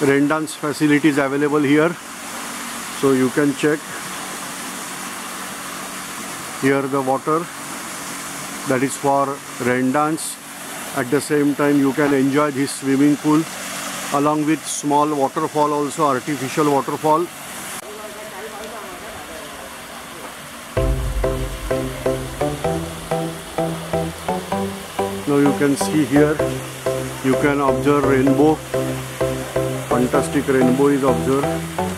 rain dance facilities available here. So you can check. Here the water. That is for rain dance at the same time you can enjoy this swimming pool along with small waterfall also artificial waterfall. Now you can see here you can observe rainbow fantastic rainbow is observed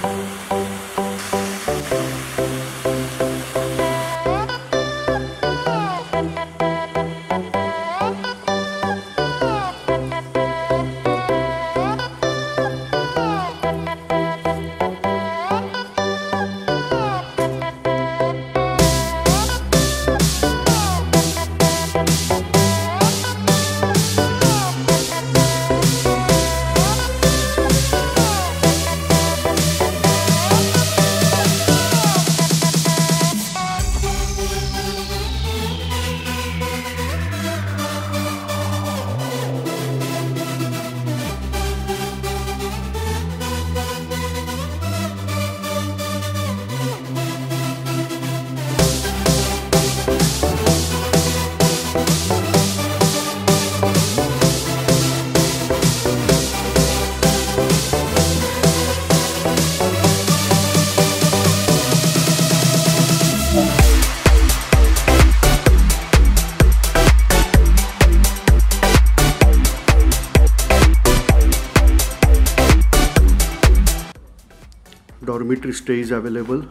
dormitory stay is available.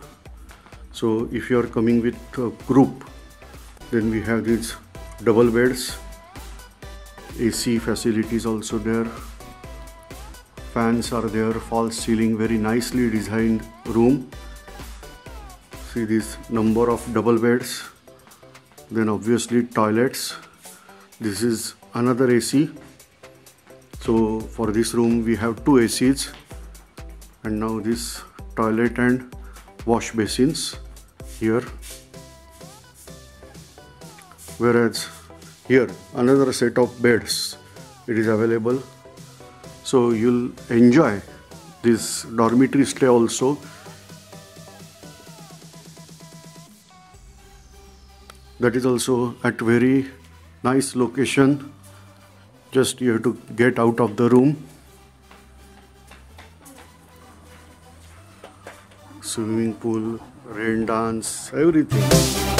So if you are coming with a group then we have these double beds AC facilities also there. Fans are there false ceiling very nicely designed room. See this number of double beds then obviously toilets. This is another AC so for this room we have two ACs and now this toilet and wash basins here. Whereas here another set of beds it is available. So you'll enjoy this dormitory stay also. That is also at very nice location. Just you have to get out of the room swimming pool, rain dance, everything.